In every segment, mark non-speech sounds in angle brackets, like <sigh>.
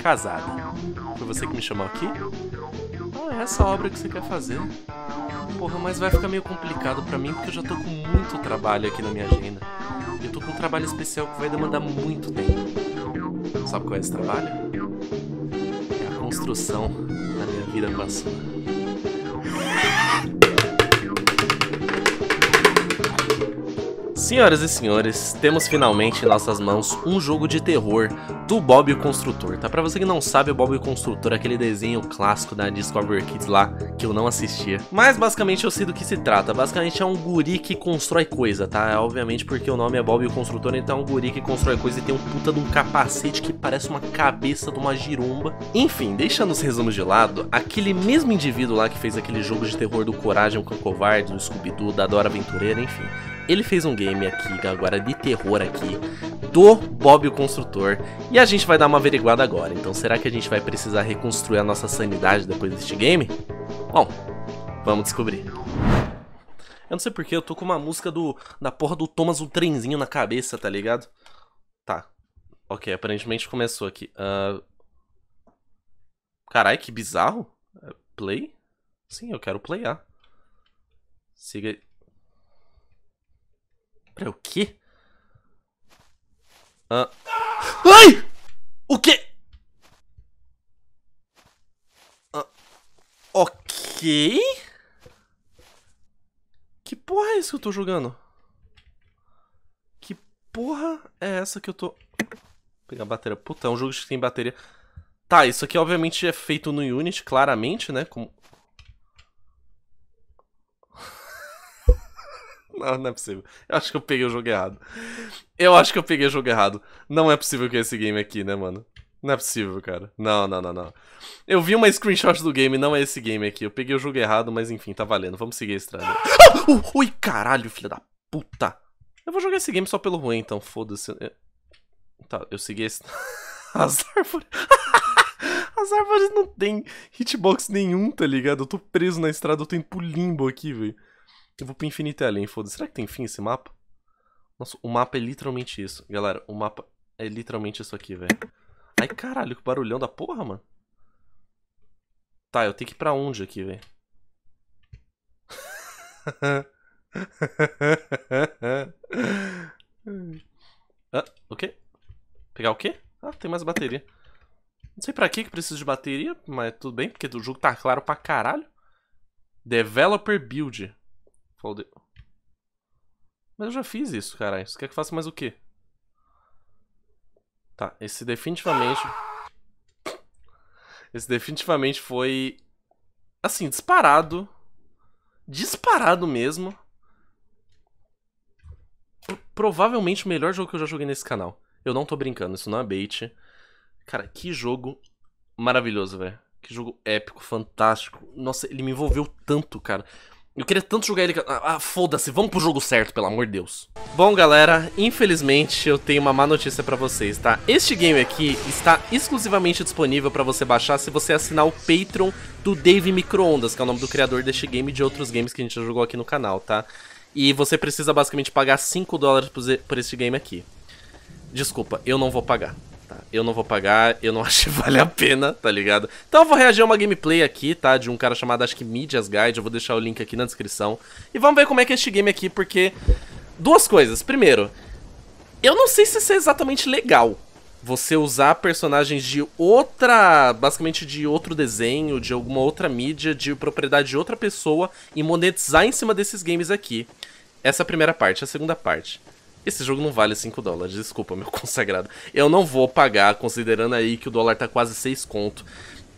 casada. Foi você que me chamou aqui? Ah, é essa obra que você quer fazer? Porra, mas vai ficar meio complicado pra mim porque eu já tô com muito trabalho aqui na minha agenda. E eu tô com um trabalho especial que vai demandar muito tempo. Sabe qual é esse trabalho? É a construção da minha vida com a sua. Senhoras e senhores, temos finalmente em nossas mãos um jogo de terror do Bob o Construtor, tá? Pra você que não sabe, o Bob o Construtor é aquele desenho clássico da Discovery Kids lá, que eu não assistia. Mas basicamente eu sei do que se trata, basicamente é um guri que constrói coisa, tá? É, obviamente porque o nome é Bob o Construtor, então é um guri que constrói coisa e tem um puta de um capacete que parece uma cabeça de uma giromba. Enfim, deixando os resumos de lado, aquele mesmo indivíduo lá que fez aquele jogo de terror do Coragem com Covarde, do Scooby-Doo, da Dora Aventureira, enfim ele fez um game aqui, agora de terror aqui, do Bob o Construtor, e a gente vai dar uma averiguada agora. Então será que a gente vai precisar reconstruir a nossa sanidade depois deste game? Bom, vamos descobrir. Eu não sei porque, eu tô com uma música do da porra do Thomas o Trenzinho na cabeça, tá ligado? Tá. Ok, aparentemente começou aqui. Uh... Carai, que bizarro. Play? Sim, eu quero playar. Siga... Pera, o quê? Ah. Ai! O quê? Ah. Ok. Que porra é isso que eu tô jogando? Que porra é essa que eu tô... Vou pegar a bateria. Puta, é um jogo que tem bateria. Tá, isso aqui obviamente é feito no Unity, claramente, né? Como... Não, não é possível. Eu acho que eu peguei o jogo errado. Eu acho que eu peguei o jogo errado. Não é possível que é esse game aqui, né, mano? Não é possível, cara. Não, não, não, não. Eu vi uma screenshot do game, não é esse game aqui. Eu peguei o jogo errado, mas enfim, tá valendo. Vamos seguir a estrada. Ah! Ui, caralho, filha da puta. Eu vou jogar esse game só pelo ruim, então. Foda-se. Tá, eu segui esse... As árvores... As árvores não tem hitbox nenhum, tá ligado? Eu tô preso na estrada, eu tô indo pro limbo aqui, velho. Eu vou pro infinito além, foda-se. Será que tem fim esse mapa? Nossa, o mapa é literalmente isso. Galera, o mapa é literalmente isso aqui, velho. Ai, caralho, que barulhão da porra, mano. Tá, eu tenho que ir pra onde aqui, velho? <laughs> ah, o quê? Pegar o quê? Ah, tem mais bateria. Não sei pra que que preciso de bateria, mas tudo bem, porque o jogo tá claro pra caralho. Developer Build. Folder. Mas eu já fiz isso, caralho. Você quer que eu faça mais o quê? Tá, esse definitivamente... Esse definitivamente foi... Assim, disparado. Disparado mesmo. Provavelmente o melhor jogo que eu já joguei nesse canal. Eu não tô brincando, isso não é bait. Cara, que jogo maravilhoso, velho. Que jogo épico, fantástico. Nossa, ele me envolveu tanto, cara. Eu queria tanto jogar ele... Ah, ah, foda-se, vamos pro jogo certo, pelo amor de Deus. Bom, galera, infelizmente eu tenho uma má notícia pra vocês, tá? Este game aqui está exclusivamente disponível pra você baixar se você assinar o Patreon do Dave Microondas, que é o nome do criador deste game e de outros games que a gente já jogou aqui no canal, tá? E você precisa basicamente pagar 5 dólares por este game aqui. Desculpa, eu não vou pagar. Eu não vou pagar, eu não <laughs> acho que vale a pena, tá ligado? Então eu vou reagir a uma gameplay aqui, tá? De um cara chamado, acho que Medias Guide, eu vou deixar o link aqui na descrição. E vamos ver como é que é este game aqui, porque... Duas coisas. Primeiro, eu não sei se isso é exatamente legal. Você usar personagens de outra... Basicamente de outro desenho, de alguma outra mídia, de propriedade de outra pessoa e monetizar em cima desses games aqui. Essa é a primeira parte. A segunda parte... Esse jogo não vale 5 dólares, desculpa, meu <laughs> consagrado. Eu não vou pagar, considerando aí que o dólar tá quase 6 conto.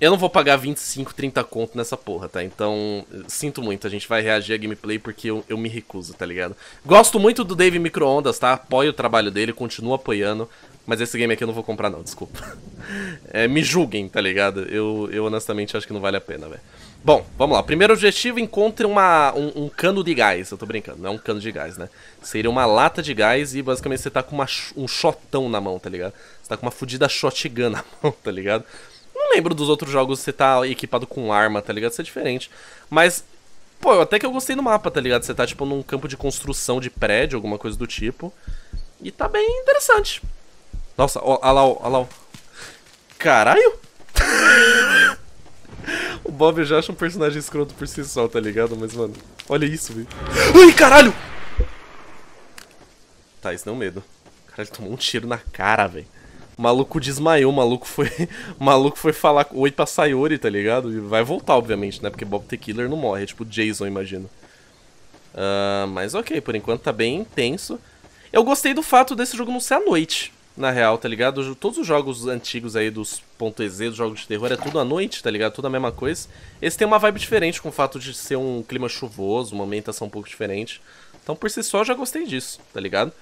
Eu não vou pagar 25, 30 conto nessa porra, tá? Então, sinto muito, a gente vai reagir a gameplay porque eu, eu me recuso, tá ligado? Gosto muito do Dave Microondas, tá? Apoio o trabalho dele, continuo apoiando. Mas esse game aqui eu não vou comprar não, desculpa. <laughs> É, me julguem, tá ligado? Eu, eu honestamente acho que não vale a pena, velho. Bom, vamos lá. Primeiro objetivo, encontre uma, um, um, cano de gás. Eu tô brincando, não é um cano de gás, né? Seria uma lata de gás e basicamente você tá com uma, um shotão na mão, tá ligado? Você tá com uma fudida shotgun <laughs> na mão, tá ligado? Não lembro dos outros jogos você tá equipado com arma, tá ligado? Isso é diferente. Mas, pô, até que eu gostei do mapa, tá ligado? Você tá, tipo, num campo de construção de prédio, alguma coisa do tipo. E tá bem interessante. Nossa, ó, ó lá, ó lá. Caralho! <laughs> o Bob já acha um personagem escroto por si só, tá ligado? Mas, mano, olha isso, velho. Ai, caralho! Tá, isso deu medo. Cara, ele tomou um tiro na cara, velho. O maluco desmaiou, o maluco foi. <laughs> O maluco foi falar oi pra Sayori, tá ligado? E vai voltar, obviamente, né? Porque Bob the Killer não morre, é tipo Jason, imagino. Uh, mas ok, por enquanto tá bem intenso. Eu gostei do fato desse jogo não ser à noite, na real, tá ligado? Todos os jogos antigos aí dos .ez, dos jogos de terror, é tudo à noite, tá ligado? Tudo a mesma coisa. Esse tem uma vibe diferente com o fato de ser um clima chuvoso, uma ambientação um pouco diferente. Então, por si só, eu já gostei disso, tá ligado?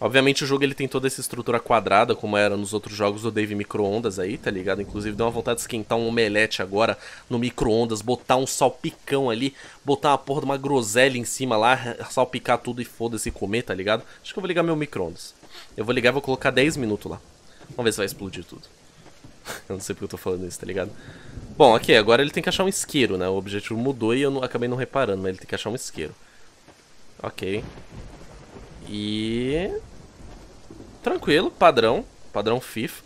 Obviamente o jogo ele tem toda essa estrutura quadrada, como era nos outros jogos do Dave Microondas aí, tá ligado? Inclusive deu uma vontade de esquentar um omelete agora no microondas, botar um salpicão ali, botar uma porra de uma groselha em cima lá, salpicar tudo e foda-se comer, tá ligado? Acho que eu vou ligar meu microondas. Eu vou ligar e vou colocar 10 minutos lá. Vamos ver se vai explodir tudo. <laughs> eu não sei porque eu tô falando isso, tá ligado? Bom, aqui, agora ele tem que achar um isqueiro, né? O objetivo mudou e eu não, acabei não reparando, mas ele tem que achar um isqueiro. Ok. E tranquilo, padrão, padrão FIFA.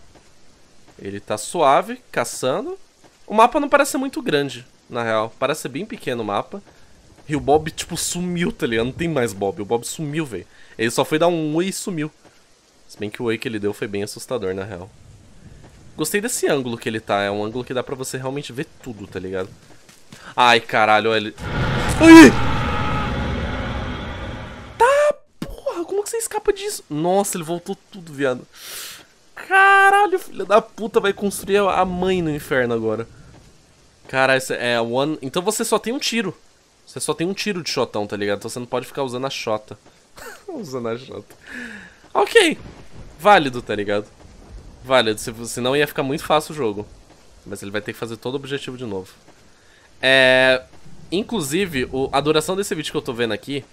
Ele tá suave, caçando. O mapa não parece ser muito grande, na real. Parece ser bem pequeno o mapa. E o Bob, tipo, sumiu, tá ligado? Não tem mais Bob. O Bob sumiu, velho. Ele só foi dar um oi e sumiu. Se bem que o oi que ele deu foi bem assustador, na real. Gostei desse ângulo que ele tá. É um ângulo que dá pra você realmente ver tudo, tá ligado? Ai, caralho, olha ele... Ai! você escapa disso? Nossa, ele voltou tudo, viado. Caralho, filho da puta vai construir a mãe no inferno agora. Cara, esse é one... Então você só tem um tiro. Você só tem um tiro de shotão, tá ligado? Então você não pode ficar usando a shota. <laughs> usando a shota. Ok. Válido, tá ligado? Válido, senão ia ficar muito fácil o jogo. Mas ele vai ter que fazer todo o objetivo de novo. É... Inclusive, o... a duração desse vídeo que eu tô vendo aqui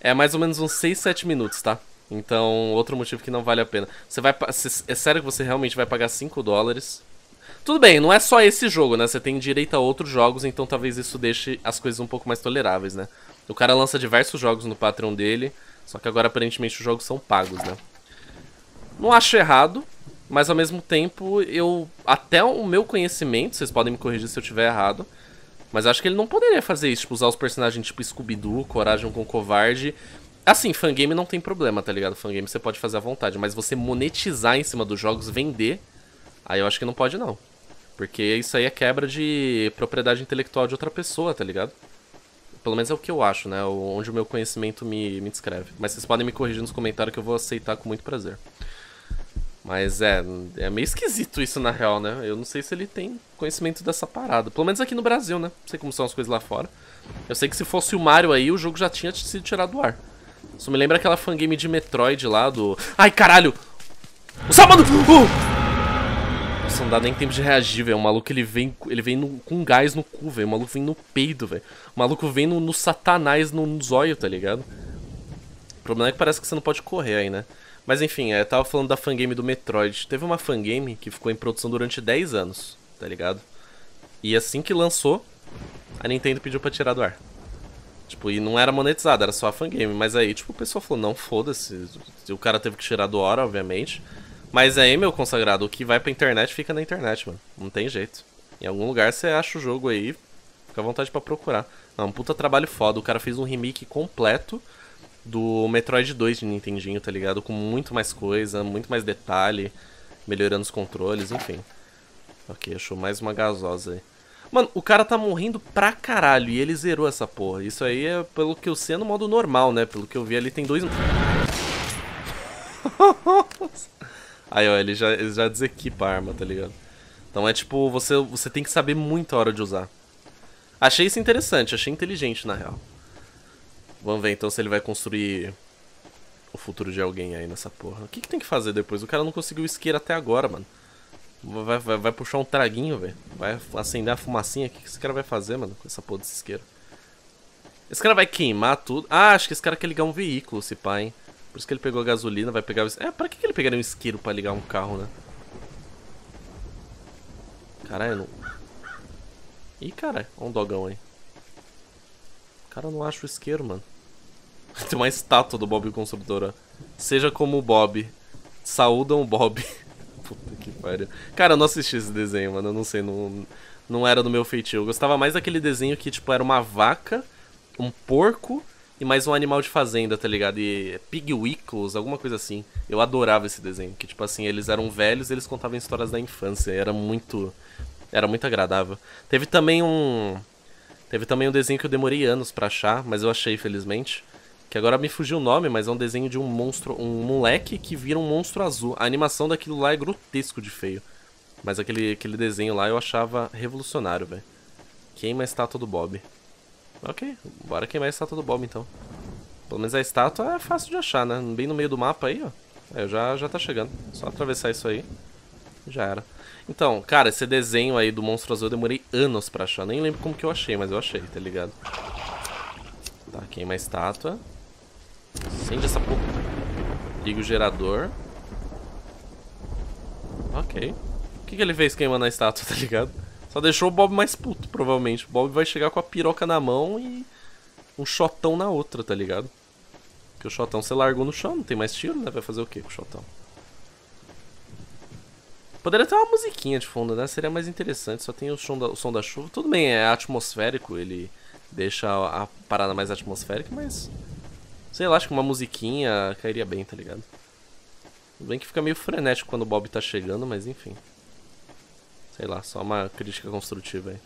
é mais ou menos uns 6, 7 minutos, tá? Então, outro motivo que não vale a pena. Você vai. É sério que você realmente vai pagar 5 dólares? Tudo bem, não é só esse jogo, né? Você tem direito a outros jogos, então talvez isso deixe as coisas um pouco mais toleráveis, né? O cara lança diversos jogos no Patreon dele, só que agora aparentemente os jogos são pagos, né? Não acho errado, mas ao mesmo tempo eu. Até o meu conhecimento, vocês podem me corrigir se eu estiver errado. Mas acho que ele não poderia fazer isso, tipo, usar os personagens tipo Scooby-Doo, Coragem com Covarde. Assim, fangame não tem problema, tá ligado? Fangame você pode fazer à vontade, mas você monetizar em cima dos jogos, vender, aí eu acho que não pode não. Porque isso aí é quebra de propriedade intelectual de outra pessoa, tá ligado? Pelo menos é o que eu acho, né? Onde o meu conhecimento me, me descreve. Mas vocês podem me corrigir nos comentários que eu vou aceitar com muito prazer. Mas é, é meio esquisito isso na real, né? Eu não sei se ele tem conhecimento dessa parada. Pelo menos aqui no Brasil, né? Não sei como são as coisas lá fora. Eu sei que se fosse o Mario aí, o jogo já tinha sido tirado do ar. Isso me lembra aquela fangame de Metroid lá do... Ai, caralho! O Salmando! Uh! Nossa, não dá nem tempo de reagir, velho. O maluco, ele vem, ele vem no, com gás no cu, velho. O maluco vem no peido, velho. O maluco vem no, no satanás no, no zóio, tá ligado? O problema é que parece que você não pode correr aí, né? Mas enfim, é, eu tava falando da fangame do Metroid. Teve uma fangame que ficou em produção durante 10 anos, tá ligado? E assim que lançou, a Nintendo pediu pra tirar do ar. Tipo, e não era monetizado, era só a fangame. Mas aí, tipo, o pessoal falou, não, foda-se. O cara teve que tirar do ar, obviamente. Mas aí, meu consagrado, o que vai pra internet fica na internet, mano. Não tem jeito. Em algum lugar você acha o jogo aí, fica à vontade para procurar. É um puta trabalho foda. O cara fez um remake completo do Metroid 2 de Nintendinho, tá ligado? Com muito mais coisa, muito mais detalhe, melhorando os controles, enfim. Ok, achou mais uma gasosa aí. Mano, o cara tá morrendo pra caralho e ele zerou essa porra. Isso aí é pelo que eu sei é no modo normal, né? Pelo que eu vi ali tem dois... <laughs> aí, ó, ele já, ele já desequipa a arma, tá ligado? Então é tipo, você, você tem que saber muito a hora de usar. Achei isso interessante, achei inteligente, na real. Vamos ver então se ele vai construir o futuro de alguém aí nessa porra. O que, que tem que fazer depois? O cara não conseguiu isqueiro até agora, mano. Vai, vai, vai puxar um traguinho, velho. Vai acender a fumacinha. O que, que esse cara vai fazer, mano, com essa porra desse isqueiro? Esse cara vai queimar tudo. Ah, acho que esse cara quer ligar um veículo, se pá, hein. Por isso que ele pegou a gasolina, vai pegar. É, pra que, que ele pegaria um isqueiro pra ligar um carro, né? Caralho, não... Ih, caralho, olha um dogão aí. Cara não acha o isqueiro, mano. <laughs> Tem uma estátua do Bob Construtora. Seja como o Bob. Saúdam o Bob. <laughs> Puta que pariu. Cara, eu não assisti esse desenho, mano. Eu não sei, não, não era do meu feitio. Eu gostava mais daquele desenho que, tipo, era uma vaca, um porco e mais um animal de fazenda, tá ligado? E Pig Wickles, alguma coisa assim. Eu adorava esse desenho. Que, tipo assim, eles eram velhos e eles contavam histórias da infância. Era muito. Era muito agradável. Teve também um. Teve também um desenho que eu demorei anos para achar, mas eu achei, felizmente. Que agora me fugiu o nome, mas é um desenho de um monstro, um moleque que vira um monstro azul. A animação daquilo lá é grotesco de feio. Mas aquele, aquele desenho lá eu achava revolucionário, velho. Queima a estátua do Bob. Ok, bora queimar a estátua do Bob então. Pelo menos a estátua é fácil de achar, né? Bem no meio do mapa aí, ó. É, já, já tá chegando. Só atravessar isso aí. Já era. Então, cara, esse desenho aí do monstro azul eu demorei anos pra achar. Nem lembro como que eu achei, mas eu achei, tá ligado? Tá, queima a estátua. Acende essa porra. Liga o gerador. Ok. O que, que ele fez queimando a estátua, <laughs> tá ligado? Só deixou o Bob mais puto, provavelmente. O Bob vai chegar com a piroca na mão e um shotão na outra, tá ligado? Porque o shotão você largou no chão, não tem mais tiro, né? Vai fazer o que com o shotão? Poderia ter uma musiquinha de fundo, né? Seria mais interessante. Só tem o som da, o som da chuva. Tudo bem, é atmosférico, ele deixa a, a parada mais atmosférica, mas Sei lá, acho que uma musiquinha cairia bem, tá ligado? Tudo bem que fica meio frenético quando o Bob tá chegando, mas enfim. Sei lá, só uma crítica construtiva aí.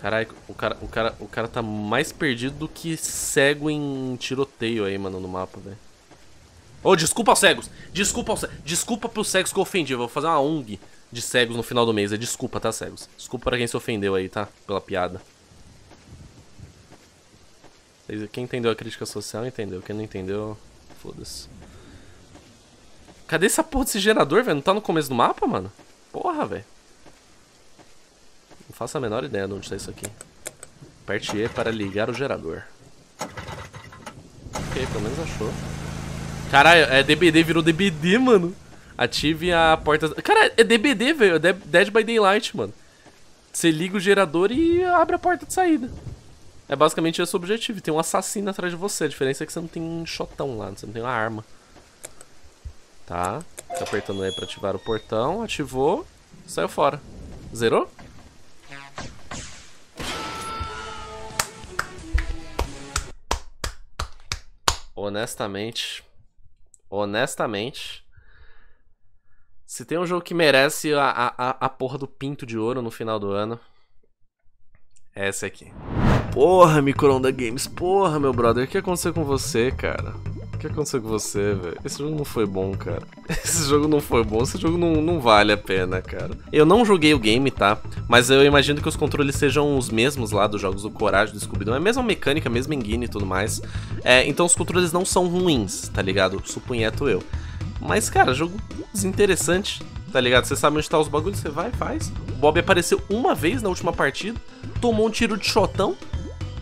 Caralho, o cara, o, cara, o cara tá mais perdido do que cego em tiroteio aí, mano, no mapa, velho. Oh, desculpa aos cegos! Desculpa aos cegos! Desculpa pros cegos que eu ofendi. Vou fazer uma ONG de cegos no final do mês. É desculpa, tá, cegos? Desculpa pra quem se ofendeu aí, tá? Pela piada. Quem entendeu a crítica social entendeu. Quem não entendeu, foda-se. Cadê essa porra desse gerador, velho? Não tá no começo do mapa, mano? Porra, velho. Não faço a menor ideia de onde tá isso aqui. Aperte E para ligar o gerador. Ok, pelo menos achou. Caralho, é DBD, virou DBD, mano. Ative a porta... Cara, é DBD, velho. É Dead by Daylight, mano. Você liga o gerador e abre a porta de saída. É basicamente esse o objetivo. Tem um assassino atrás de você. A diferença é que você não tem um shotão lá, você não tem uma arma. Tá. Fica apertando aí pra ativar o portão. Ativou. Saiu fora. Zerou? Honestamente. Honestamente. Se tem um jogo que merece a, a, a porra do pinto de ouro no final do ano. É esse aqui. Porra, Microonda Games, porra, meu brother, o que aconteceu com você, cara? Que aconteceu com você, velho? Esse jogo não foi bom, cara. <laughs> Esse jogo não foi bom, esse jogo não, não vale a pena, cara. Eu não joguei o game, tá? Mas eu imagino que os controles sejam os mesmos lá dos jogos do Coragem, do Scooby-Doo. É a mesma mecânica, mesma engine e tudo mais. É, então os controles não são ruins, tá ligado? Supunheto eu. Mas, cara, jogo desinteressante, tá ligado? Você sabe onde tá os bagulhos, você vai e faz. O Bob apareceu uma vez na última partida, tomou um tiro de shotão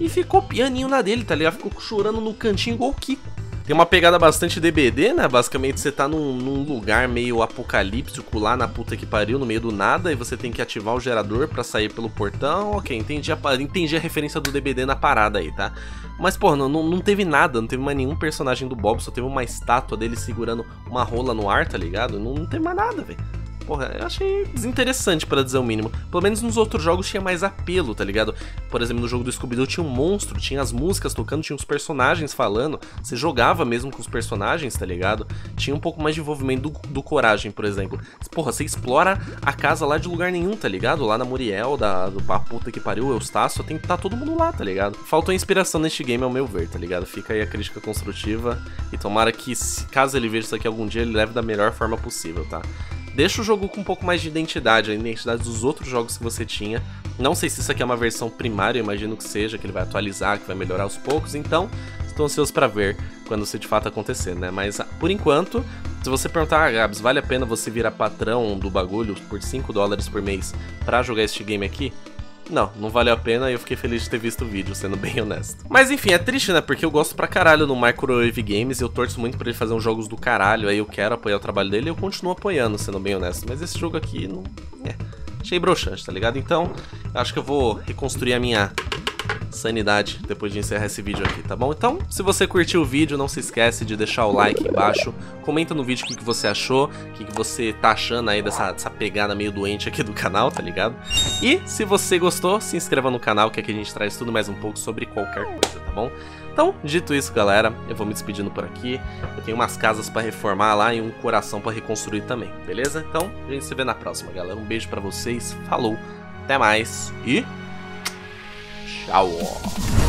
e ficou pianinho na dele, tá ligado? Ficou chorando no cantinho igual o Kiko. Tem uma pegada bastante DBD, né? Basicamente você tá num, num, lugar meio apocalíptico lá na puta que pariu, no meio do nada, e você tem que ativar o gerador para sair pelo portão. Ok, entendi a, entendi a referência do DBD na parada aí, tá? Mas, pô, não, não teve nada, não teve mais nenhum personagem do Bob, só teve uma estátua dele segurando uma rola no ar, tá ligado? Não, não teve mais nada, velho. Porra, eu achei desinteressante para dizer o mínimo. Pelo menos nos outros jogos tinha mais apelo, tá ligado? Por exemplo, no jogo do Scooby-Doo tinha um monstro, tinha as músicas tocando, tinha os personagens falando. Você jogava mesmo com os personagens, tá ligado? Tinha um pouco mais de envolvimento do, do Coragem, por exemplo. Porra, você explora a casa lá de lugar nenhum, tá ligado? Lá na Muriel, da, do a puta que pariu, Eustácio, tem que estar tá todo mundo lá, tá ligado? Faltou inspiração neste game, ao meu ver, tá ligado? Fica aí a crítica construtiva e tomara que, caso ele veja isso aqui algum dia, ele leve da melhor forma possível, tá? Deixa o jogo com um pouco mais de identidade, a identidade dos outros jogos que você tinha. Não sei se isso aqui é uma versão primária, imagino que seja, que ele vai atualizar, que vai melhorar aos poucos, então estou ansioso para ver quando isso de fato acontecer, né? Mas por enquanto, se você perguntar, ah, Gabs, vale a pena você virar patrão do bagulho por 5 dólares por mês para jogar este game aqui? Não, não valeu a pena e eu fiquei feliz de ter visto o vídeo, sendo bem honesto. Mas enfim, é triste, né? Porque eu gosto pra caralho do Microwave Games e eu torço muito pra ele fazer uns jogos do caralho, aí eu quero apoiar o trabalho dele e eu continuo apoiando, sendo bem honesto. Mas esse jogo aqui, não... É, achei broxante, tá ligado? Então, acho que eu vou reconstruir a minha sanidade depois de encerrar esse vídeo aqui, tá bom? Então, se você curtiu o vídeo, não se esquece de deixar o like embaixo, comenta no vídeo o que, você achou, o que, você tá achando aí dessa, dessa pegada meio doente aqui do canal, tá ligado? E se você gostou, se inscreva no canal que aqui a gente traz tudo mais um pouco sobre qualquer coisa, tá bom? Então, dito isso, galera, eu vou me despedindo por aqui. Eu tenho umas casas pra reformar lá e um coração pra reconstruir também, beleza? Então, a gente se vê na próxima, galera. Um beijo pra vocês, falou, até mais e... 杀我。